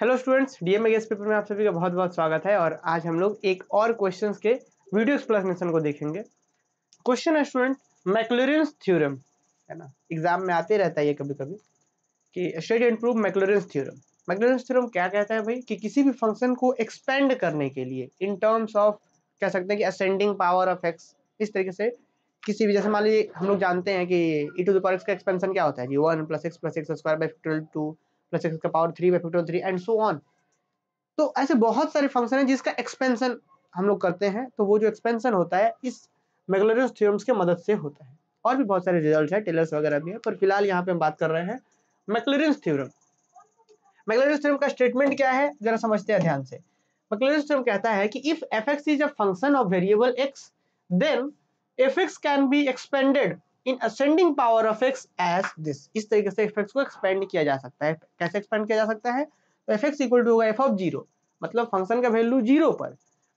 Hello students DMA guess paper में आप सभी का बहुत बहुत स्वागत है और आज हम लोग एक और क्वेश्चंस के वीडियो एक्सप्लेनेशन को देखेंगे। क्वेश्चन है स्टूडेंट मैक्लोरियंस थ्योरम है ना? एग्ज़ाम में आते रहता है ये कभी कभी कि study and prove Maclaurin's theorem Maclaurin's theorem क्या कहता है भाई? कि किसी भी फ़ंक्शन को एक्सपेंड करने के लिए इन टर्म्स ऑफ़ कह सकते हैं कि असेंडिंग पावर ऑफ़ एक्स इस तरीके से किसी भी, जैसे मान लीजिए हम लोग जानते हैं कि e to the power X का एक्सपेंशन क्या होता है? जी one plus X plus X square by two plus X का power three by factorial three and so on तो ऐसे बहुत सारे फ़ंक्शन हैं जिसका एक्सपेंशन हम लोग करते हैं तो वो जो एक्सपेंशन होता है, इस मैग्लोरियस थ्योरम्स के मदद से होता है। और भी बहुत सारे रिज़ल्ट है टेलर्स वगैरह भी है, पर फ़िलहाल यहाँ पे हम बात कर रहे हैं मैक्लोरियंस थ्योरम मैक्लोरियंस थ्योरम का स्टेटमेंट क्या है, जरा समझते हैं ध्यान से। मैक्लोरियंस थ्योरम कहता है कि if F X is a function of variable X then F X can be expanded in ascending power of X as this इस तरीके से एफ़ को एक्सपेंड किया जा सकता है। कैसे एक्सपेंड किया जा सकता है? तो एफ़ एक्स इक्वल टू होगा एफ़ ऑफ़ ज़ीरो मतलब फ़ंक्शन का वैल्यू ज़ीरो पर।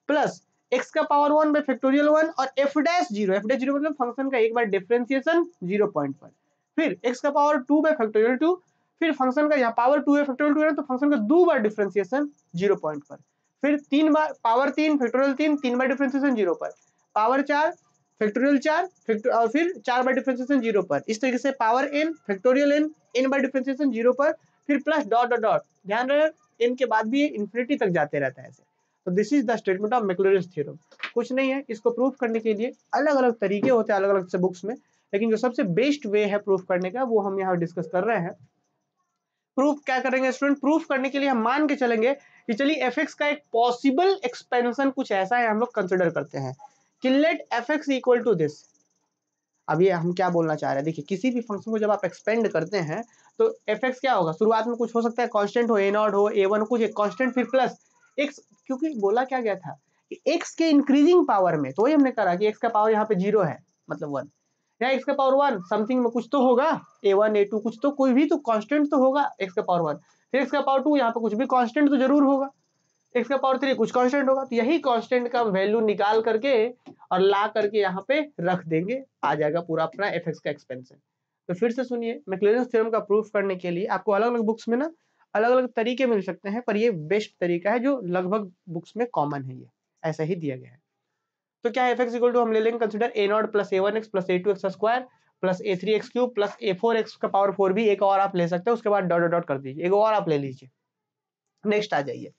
प्लस एक्स का power one by factorial one और F dash zero F dash zero मतलब फ़ंक्शन का एक बार डिफरेंशिएशन ज़ीरो पॉइंट पर। फिर एक्स का power two by factorial two फिर फ़ंक्शन का यहाँ पावर टू है फैक्टोरियल टू है तो फ़ंक्शन का दो बार डिफरेंशिएशन ज़ीरो पॉइंट पर। फिर तीन बार पावर तीन फैक्टोरियल तीन तीन बार डिफरेंशिएशन ज़ीरो पर। पावर चार फैक्टोरियल चार और फिर चार बार डिफरेंशिएशन ज़ीरो पर। इस तरीके से power N factorial N N बार डिफरेंशिएशन ज़ीरो पर, फिर प्लस डॉट डॉट डॉट ध्यान रहे एन के बाद भी इन्फिनिटी तक जाते रहता है ऐसे। तो this is the statement of Maclaurin's theorem कुछ नहीं है, इसको प्रूफ करने के लिए अलग अलग तरीके होते हैं अलग अलग से बुक्स में, लेकिन जो सबसे बेस्ट वे है प्रूफ करने का, वो हम यहाँ डिस्कस कर रहे हैं। प्रूफ क्या करेंगे स्टूडेंट प्रूफ करने के लिए हम मान के चलेंगे कि चलिए एफ़ का एक पॉसिबल एक्सपेंशन कुछ ऐसा है, हम लोग कंसिडर करते हैं। कि let F X equal to this अब ये हम क्या बोलना चाह रहे हैं? देखिए, किसी भी फ़ंक्शन को जब आप एक्सपेंड करते हैं तो एफ़ एक्स क्या होगा? शुरुआत में कुछ हो सकता है कांस्टेंट हो ए नॉट हो ए वन कुछ एक कांस्टेंट फिर प्लस एक्स क्योंकि बोला क्या गया था? कि एक्स के इंक्रीजिंग पावर में तो वही हमने करा कि एक्स का पावर यहाँ पे ज़ीरो है मतलब वन या एक्स का पावर वन समथिंग में कुछ तो होगा ए वन ए टू कुछ तो कोई भी तो कांस्टेंट तो होगा एक्स का पावर वन फिर एक्स का पावर टू यहाँ पे कुछ भी कांस्टेंट तो ज़रूर होगा. एक्स का पावर थ्री कुछ कांस्टेंट होगा तो यही कांस्टेंट का वैल्यू निकाल करके और ला करके यहाँ पे रख देंगे, आ जाएगा पूरा अपना एफएक्स का एक्सपेंशन तो फिर से सुनिए मैक्लेरेंस थ्योरम का प्रूफ करने के लिए आपको अलग अलग बुक्स में ना अलग अलग तरीके मिल सकते हैं, पर ये बेस्ट तरीका है जो लगभग बुक्स में कॉमन है ये। ऐसा ही दिया गया है। तो क्या एफ़ एक्स इक्वल टू हम ले लेंगे? Consider A nought plus A one X plus A two X square plus A three X cube plus A four X का पावर फोर भी एक और आप ले सकते हैं, उसके बाद डॉट डॉट कर दीजिए, एक और आप ले लीजिए। नेक्स्ट आ जाइए।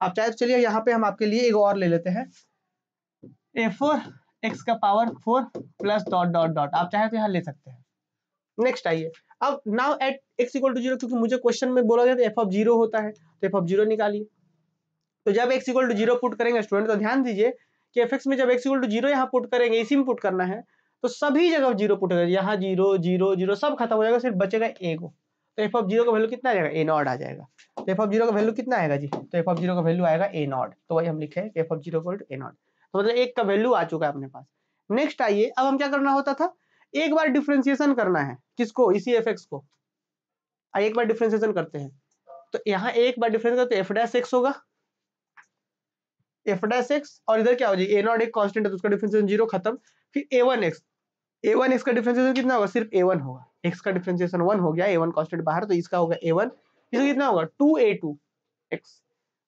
आप चाहे तो चलिए, यहाँ पे हम आपके लिए एक और ले लेते हैं। ए फोर एक्स का power four plus dot dot dot आप चाहे तो यहाँ ले सकते हैं। नेक्स्ट आइए। अब now at X equal to zero क्योंकि मुझे क्वेश्चन में बोला गया एफ़ ऑफ़ ज़ीरो होता है तो एफ़ ऑफ़ ज़ीरो निकालिए। तो जब X equal to zero put करेंगे स्टूडेंट तो ध्यान दीजिए कि एफ़ एक्स में जब एक्स इक्वल टू ज़ीरो यहाँ पुट करेंगे, इसी में पुट करना है तो सभी जगह ज़ीरो पुट करेंगे यहाँ ज़ीरो ज़ीरो ज़ीरो सब खत्म हो जाएगा, सिर्फ़ बचेगा ए को। तो एफ़ ऑफ़ ज़ीरो का वैल्यू कितना आ जाएगा? ए नॉट आ जाएगा। तो एफ़ ऑफ़ ज़ीरो का वैल्यू कितना आएगा जी? तो एफ़ ऑफ़ ज़ीरो का वैल्यू आएगा ए नॉट तो वही हम लिखे F of zero A nought तो मतलब एक का वैल्यू आ चुका है अपने पास। नेक्स्ट आइए, अब हम क्या करना होता था? एक बार डिफ्रेंसिएशन करना है, किसको? इसी एफ़ एक्स को। एक बार डिफ्रेंसिएशन करते हैं। तो यहाँ एक बार डिफरेंस करते एफ़ डैश एक्स होगा। एफ़ डैश एक्स और इधर क्या हो जाएगी ए नॉट एक कांस्टेंट है तो उसका डिफरेंशिएशन ज़ीरो खत्म। फिर A one X A one X का डिफरेंशिएशन कितना होगा? सिर्फ़ ए वन होगा। एक्स का डिफरेंशिएशन वन हो गया ए वन कॉन्स्टेंट बाहर तो इसका होगा ए वन इसका कितना होगा? टू ए टू एक्स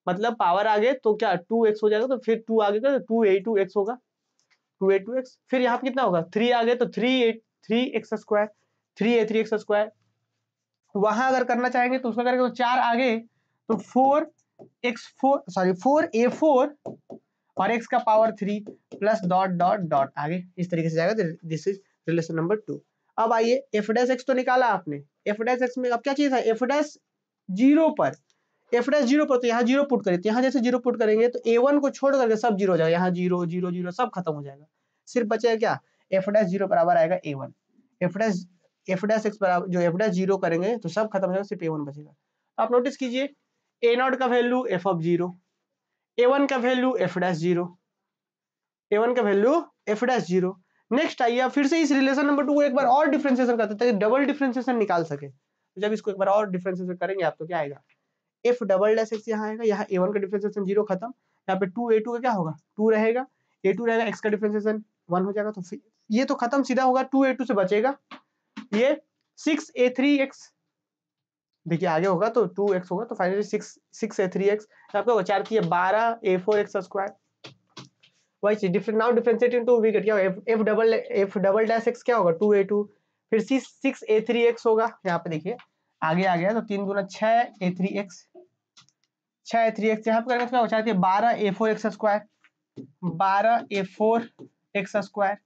मतलब पावर आगे तो क्या टू एक्स हो जाएगा? तो फिर टू आगे का टू ए टू एक्स होगा। टू ए टू एक्स फिर यहाँ पे कितना होगा? थ्री आगे तो three A three X square three A three X square वहाँ अगर करना चाहेंगे तो उसका करेंगे तो चार आगे तो four X four sorry four A four और एक्स का power three plus dot dot dot आगे इस तरीके से जाएगा। This is relation number two अब आइए एफ़ डैश एक्स तो निकाला आपने। एफ़ डैश एक्स में अब क्या चाहिए था एफ़ डैश ज़ीरो पर एफ़ डैश ज़ीरो पर तो यहाँ ज़ीरो पुट करें। तो यहाँ जैसे ज़ीरो पुट करेंगे तो ए वन को छोड़ करके सब ज़ीरो हो जाएगा। यहाँ ज़ीरो ज़ीरो ज़ीरो सब खत्म हो जाएगा। सिर्फ़ बचेगा क्या? एफ़ डैश ज़ीरो बराबर आएगा A one F dash F dash X बराबर जो एफ़ डैश ज़ीरो करेंगे तो सब खत्म हो जाएगा, सिर्फ़ ए वन बचेगा। आप नोटिस कीजिए ए नॉट का value F of zero A one का value F dash zero A one का value F dash zero next आइए फिर से इस रिलेशन नंबर टू को एक बार और डिफ्रेंसिएशन करते ताकि डबल डिफ्रेंसिएशन निकाल सके। तो जब इसको एक बार और डिफ्रेंसिएशन करेंगे आप तो क्या आएगा? एफ़ डबल डैश एक्स यहाँ आएगा, यहाँ ए वन का डिफ्रेंसिएशन ज़ीरो खत्म, यहाँ पे टू ए टू का क्या होगा? टू रहेगा ए टू रहेगा एक्स का डिफ्रेंसिएशन वन हो जाएगा तो ये तो खत्म सीधा होगा टू ए टू से बचेगा। ये सिक्स ए थ्री एक्स देखिए आगे होगा तो टू एक्स होगा तो finally six six A three X आपका होगा चार थी बारह ए फोर एक्स स्क्वायर वही चीज़ different now differentiate into we get क्या F double F double dash X क्या होगा? टू ए टू फिर सिक्स ए थ्री एक्स होगा। यहाँ पे देखिए आगे आ गया तो तीन गुना छह, ए थ्री एक्स। छह, ए थ्री एक्स, यहाँ पर बारह, ए फोर एक्स स्क्वायर। बारह, A four X square,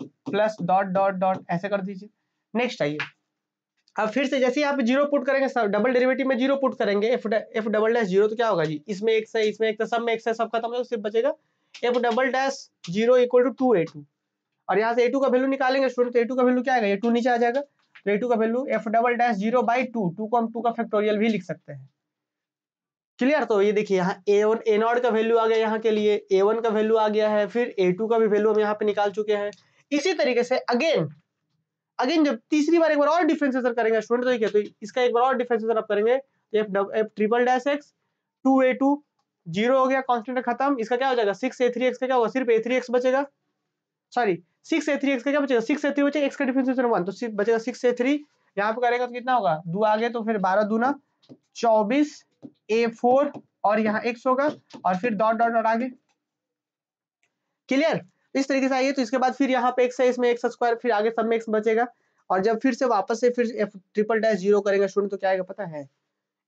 plus dot dot dot, ऐसे कर दीजिए। नेक्स्ट आइए। अब फिर से जैसे आप ज़ीरो पुट करेंगे, सब डबल डेरिवेटिव में ज़ीरो पुट करेंगे F F double dash zero तो क्या होगा जी? इसमें एक से, इसमें एक से, सब में एक है सब खत्म हो सिर्फ़ बचेगा। F double dash zero equal to two a two और यहाँ से ए टू का वैल्यू निकालेंगे स्टूडेंट ए टू का वैल्यू क्या आएगा? ए टू नीचे आ जाएगा। तो ए टू का value f double dash zero by two two को हम टू का फैक्टोरियल भी लिख सकते हैं। क्लियर तो ये देखिए, यहाँ ए वन ए नॉट का वैल्यू आ गया यहाँ के लिए ए वन का वैल्यू आ गया है, फिर ए टू का भी वैल्यू हम यहाँ पे निकाल चुके हैं। इसी तरीके से अगेन अगेन जब तीसरी बार एक बार और डिफरेंशिएशन करेंगे स्टूडेंट देखिए तो इसका एक बार और डिफरेंशिएशन आप करेंगे तो f f triple dash x two a two zero हो गया कांस्टेंट खत्म, इसका क्या हो जाएगा? सिक्स ए थ्री एक्स का क्या होगा? सिर्फ़ ए थ्री एक्स बचेगा। Sorry six a three x का क्या बचेगा? सिक्स ए थ्री बचेगा, एक्स का डिफरेंशिएशन वन तो बचेगा सिक्स ए थ्री। यहाँ पे करेगा तो कितना होगा? दो आगे तो फिर बारह दूना। चौबीस ए फोर और यहाँ एक्स होगा। और फिर डॉट डॉट डॉट आगे। क्लियर इस तरीके से आइए तो इसके बाद फिर यहाँ पे एक्स है, इसमें एक्स स्क्वायर फिर आगे सब में एक्स बचेगा। और जब फिर से वापस से फिर एफ़ ट्रिपल डैश ज़ीरो करेंगे स्टूडेंट तो क्या आएगा पता है?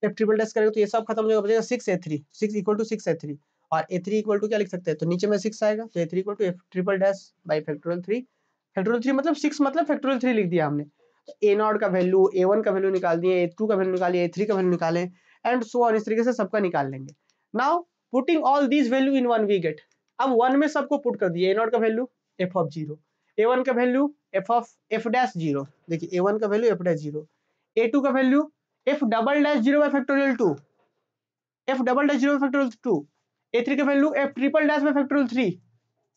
एफ़ ट्रिपल डैश करेंगे तो ये सब खत्म हो जाएगा, बचेगा six a three six equal to six a three और ए थ्री इक्वल टू क्या लिख सकते हैं? तो नीचे में सिक्स आएगा तो a three equal to f triple dash by factorial three factorial three मतलब सिक्स मतलब फैक्टोरियल थ्री लिख दिया हमने। ए नॉट का वैल्यू ए वन का वैल्यू निकाल दिए ए टू का वैल्यू निकालिए ए थ्री का वैल्यू निकालें एंड सो ऑन इस तरीके से सबका निकाल लेंगे। Now putting all these value in one we get अब वन में सबको पुट कर दिए ए नॉट का value f of zero a one का value f of f dash zero देखिए ए वन का value f dash zero a two का value f double dash zero by factorial two f double dash zero factorial two a three का value f triple dash by factorial three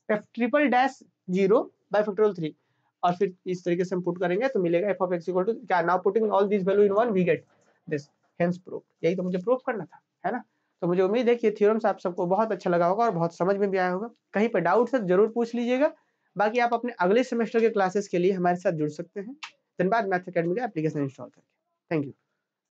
f triple dash zero by factorial three और फिर इस तरीके से हम put करेंगे तो मिलेगा f of x equal to क्या? Now putting all this value in one we get this hence proof यही तो मुझे प्रूफ करना था, है ना? तो मुझे उम्मीद है कि ये थ्योरम्स आप सबको बहुत अच्छा लगा होगा और बहुत समझ में भी आया होगा। कहीं पर डाउट है ज़रूर पूछ लीजिएगा। बाकी आप अपने अगले सेमेस्टर के क्लासेस के लिए हमारे साथ जुड़ सकते हैं। धन्यवाद मैथ अकेडमी का एप्लीकेशन इंस्टॉल करके। Thank you